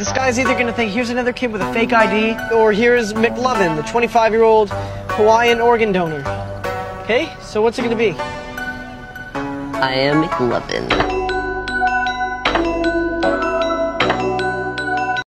This guy's either gonna think here's another kid with a fake ID, or here's McLovin, the 25 year old Hawaiian organ donor. Okay, so what's it gonna be? I am McLovin.